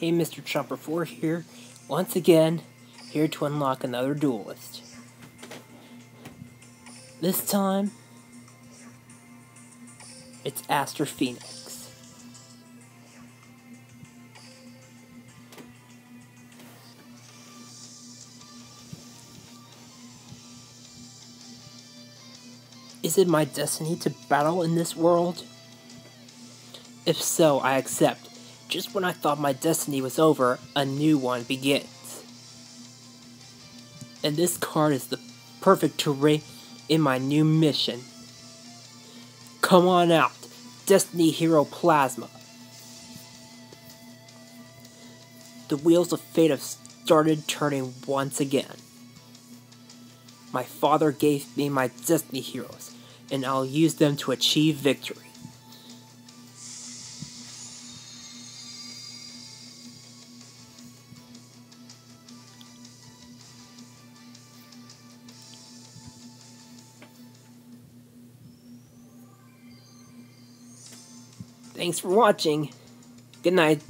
Hey, Mr. Chopper 4 here, once again, here to unlock another duelist. This time, it's Aster Phoenix. Is it my destiny to battle in this world? If so, I accept. Just when I thought my destiny was over, a new one begins. And this card is the perfect terrain in my new mission. Come on out, Destiny Hero Plasma. The wheels of fate have started turning once again. My father gave me my Destiny Heroes, and I'll use them to achieve victory. Thanks for watching. Good night.